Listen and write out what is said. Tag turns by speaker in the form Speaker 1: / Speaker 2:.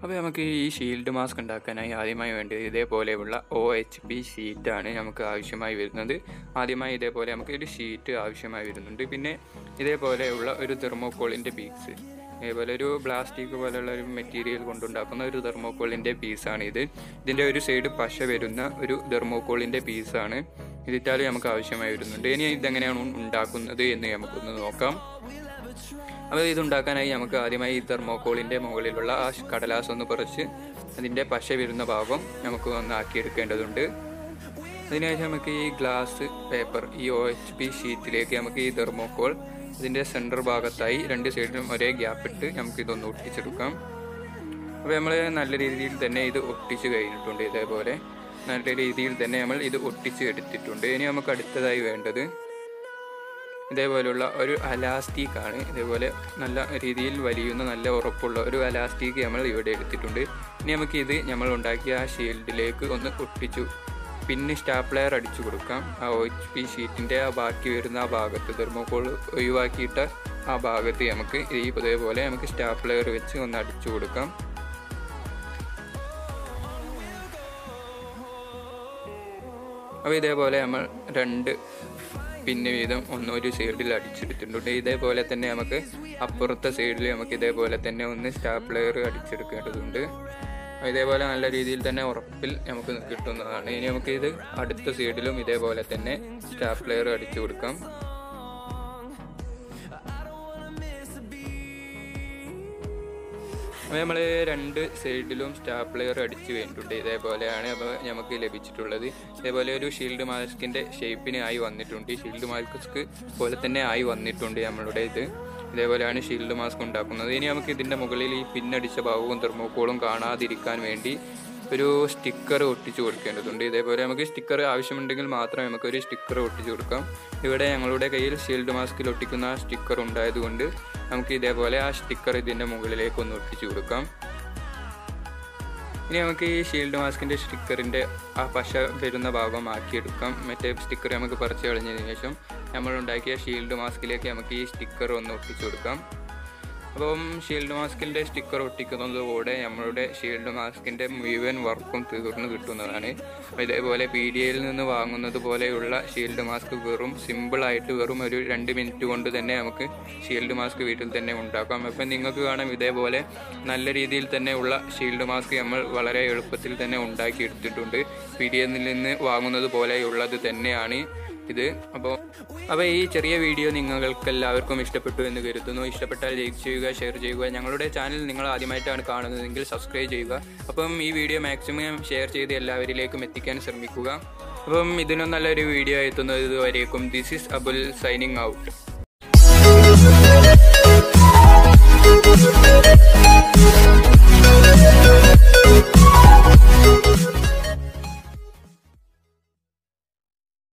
Speaker 1: അപ്പോൾ നമുക്ക് ഈ ഷീൽഡ് മാസ്ക് ഉണ്ടാക്കാനായി ആദ്യമായി വേണ്ടത് ഇതേപോലെയുള്ള ഒ എച്ച് ബി ഷീറ്റാണ് നമുക്ക് ആവശ്യമായി വരുന്നത്. ആദ്യമായി ഇതേപോലെ നമുക്ക് ഒരു ഷീറ്റ് ആവശ്യമായി വരുന്നുണ്ട്. പിന്നെ ഇതേപോലെയുള്ള ഒരു തെർമോക്കോളിന്റെ പീസ് ഇതേപോലെ ഒരു പ്ലാസ്റ്റിക് പോലെയുള്ള ഒരു മെറ്റീരിയൽ കൊണ്ടുണ്ടാക്കുന്ന ഒരു തെർമോക്കോളിന്റെ പീസാണ് ഇത്. ഇതിന്റെ ഒരു സൈഡ് പശ വരുന്ന ഒരു തെർമോക്കോളിന്റെ പീസാണ് ഇതിട്ടാലും നമുക്ക് ആവശ്യമായി വരുന്നുണ്ട്. ഇനി ഇതെങ്ങനെയാണ് ഉണ്ടാക്കുന്നത് എന്ന് നമുക്കൊന്ന് നോക്കാം. അപ്പോൾ ഇതുണ്ടാക്കാനായി നമുക്ക് ആദ്യമായി ഈ തെർമോക്കോളിന്റെ മുകളിലുള്ള ആ കടലാസ് ഒന്ന് കുറച്ച് അതിന്റെ പശ വരുന്ന ഭാഗം നമുക്ക് ഒന്ന് ആക്കിയെടുക്കേണ്ടതുണ്ട്. അതിനുശേഷം നമുക്ക് ഈ ഗ്ലാസ് പേപ്പർ ഈ ഒ എച്ച് പി ഷീറ്റിലേക്ക് നമുക്ക് ഈ തെർമോക്കോൾ ഇതിന്റെ സെന്റർ ഭാഗത്തായി രണ്ട് സൈഡിലും ഒരേ ഗ്യാപ്പ് ഇട്ട് നമുക്ക് ഇതൊന്ന് ഒട്ടിച്ചെടുക്കാം. അപ്പോൾ നമ്മൾ നല്ല രീതിയിൽ തന്നെ ഇത് ഒട്ടിച്ച് കഴിഞ്ഞിട്ടുണ്ട് ഇതേപോലെ. നല്ല രീതിയിൽ തന്നെ നമ്മൾ ഇത് ഒട്ടിച്ച് എടുത്തിട്ടുണ്ട്. ഇനി നമുക്ക് അടുത്തതായി വേണ്ടത് ഇതേപോലുള്ള ഒരു അലാസ്റ്റിക് ആണ്. ഇതേപോലെ നല്ല രീതിയിൽ വലിയുന്ന നല്ല ഉറപ്പുള്ള ഒരു അലാസ്റ്റിക് നമ്മൾ ഇവിടെ എടുത്തിട്ടുണ്ട്. ഇനി നമുക്ക് ഇത് നമ്മൾ ഉണ്ടാക്കിയ ആ ഷീൽഡിലേക്ക് ഒന്ന് ഒട്ടിച്ചു. പിന്നെ സ്റ്റാപ്ലെയർ അടിച്ചു കൊടുക്കാം. ആ ഒ എച്ച് പി ഷീറ്റിന്റെ ആ ബാക്കി വരുന്ന ആ ഭാഗത്ത് തെർമോക്കോൾ ഒഴിവാക്കിയിട്ട ആ ഭാഗത്ത് നമുക്ക് ഈ ഇതേപോലെ നമുക്ക് സ്റ്റാപ്ലെയർ വെച്ച് ഒന്ന് അടിച്ചു കൊടുക്കാം. അപ്പോൾ ഇതേപോലെ നമ്മൾ രണ്ട് പിന്നെ വീതം ഒന്നൊരു സൈഡിൽ അടിച്ചെടുത്തിട്ടുണ്ട്. ഇതേപോലെ തന്നെ നമുക്ക് അപ്പുറത്തെ സൈഡിൽ നമുക്ക് ഇതേപോലെ തന്നെ ഒന്ന് സ്റ്റാപ്ലെയർ അടിച്ചെടുക്കേണ്ടതുണ്ട്. ഇതേപോലെ നല്ല രീതിയിൽ തന്നെ ഉറപ്പിൽ നമുക്ക് കിട്ടുന്നതാണ്. ഇനി നമുക്ക് ഇത് അടുത്ത സൈഡിലും ഇതേപോലെ തന്നെ സ്റ്റാപ്ലെയർ അടിച്ചു കൊടുക്കാം. അപ്പോൾ നമ്മൾ രണ്ട് സൈഡിലും സ്റ്റാപ്ലെയർ അടിച്ച് വേണ്ടിയിട്ടുണ്ട് ഇതേപോലെയാണ് അപ്പോൾ നമുക്ക് ലഭിച്ചിട്ടുള്ളത്. ഇതേപോലെ ഒരു ഷീൽഡ് മാസ്കിന്റെ ഷേപ്പിന് ആയി വന്നിട്ടുണ്ട്. ഷീൽഡ് മാസ്ക് പോലെ തന്നെ ആയി വന്നിട്ടുണ്ട് നമ്മളുടെ ഇത്. ഇതേപോലെയാണ് ഷീൽഡ് മാസ്ക് ഉണ്ടാക്കുന്നത്. ഇനി നമുക്ക് ഇതിന്റെ മുകളിൽ ഈ പിന്നടിച്ച ഭാഗവും തെർമോക്കോളും കാണാതിരിക്കാൻ വേണ്ടി ഒരു സ്റ്റിക്കർ ഒട്ടിച്ചു കൊടുക്കേണ്ടതുണ്ട്. ഇതേപോലെ നമുക്ക് സ്റ്റിക്കർ ആവശ്യമുണ്ടെങ്കിൽ മാത്രമേ നമുക്കൊരു സ്റ്റിക്കർ ഒട്ടിച്ചു കൊടുക്കാം. ഇവിടെ ഞങ്ങളുടെ കയ്യിൽ ഷീൽഡ് മാസ്കിൽ ഒട്ടിക്കുന്ന സ്റ്റിക്കർ ഉണ്ടായതുകൊണ്ട് നമുക്ക് ഇതേപോലെ ആ സ്റ്റിക്കർ ഇതിന്റെ മുകളിലേക്ക് ഒന്ന് ഒട്ടിച്ചു കൊടുക്കാം. ഇനി നമുക്ക് ഈ ഷീൽഡ് മാസ്കിന്റെ സ്റ്റിക്കറിന്റെ ആ പശ വരുന്ന ഭാഗം ആക്കിയെടുക്കാം മറ്റേ സ്റ്റിക്കർ നമുക്ക് പറിച്ചു കളഞ്ഞതിന് ശേഷം നമ്മൾ ഉണ്ടാക്കിയ ഷീൽഡ് മാസ്കിലേക്ക് നമുക്ക് ഈ സ്റ്റിക്കർ ഒന്ന് ഒട്ടിച്ചു കൊടുക്കാം. അപ്പം ഷീൽഡ് മാസ്കിന്റെ സ്റ്റിക്കർ ഒട്ടിക്കുന്നതോടെ നമ്മളുടെ ഷീൽഡ് മാസ്കിന്റെ മുഴുവൻ വർക്കും തീർന്നു കിട്ടുന്നതാണ്. ഇതേപോലെ പി ഡി എയിൽ നിന്ന് വാങ്ങുന്നത് പോലെയുള്ള ഷീൽഡ് മാസ്ക് വെറും സിമ്പിളായിട്ട് വെറും ഒരു രണ്ട് മിനിറ്റ് കൊണ്ട് തന്നെ നമുക്ക് ഷീൽഡ് മാസ്ക് വീട്ടിൽ തന്നെ ഉണ്ടാക്കാം. അപ്പം നിങ്ങൾക്ക് കാണാം ഇതേപോലെ നല്ല രീതിയിൽ തന്നെ ഉള്ള ഷീൽഡ് മാസ്ക് നമ്മൾ വളരെ എളുപ്പത്തിൽ തന്നെ ഉണ്ടാക്കിയെടുത്തിട്ടുണ്ട്. പി ഡി എയിൽ നിന്ന് വാങ്ങുന്നത് പോലെയുള്ളത് തന്നെയാണ്. ഇത്. അപ്പോൾ അപ്പോൾ ഈ ചെറിയ വീഡിയോ നിങ്ങൾക്ക് എല്ലാവർക്കും ഇഷ്ടപ്പെട്ടു എന്ന് കരുതുന്നു. ഇഷ്ടപ്പെട്ടാൽ ലൈക്ക് ചെയ്യുക ഷെയർ ചെയ്യുക. ഞങ്ങളുടെ ചാനൽ നിങ്ങൾ ആദ്യമായിട്ടാണ് കാണുന്നതെങ്കിൽ സബ്സ്ക്രൈബ് ചെയ്യുക. അപ്പം ഈ വീഡിയോ മാക്സിമം ഷെയർ ചെയ്ത് എല്ലാവരിലേക്കും എത്തിക്കാൻ ശ്രമിക്കുക. അപ്പം ഇതിനും നല്ലൊരു വീഡിയോ എത്തുന്നത് വരേക്കും this is Abul signing out.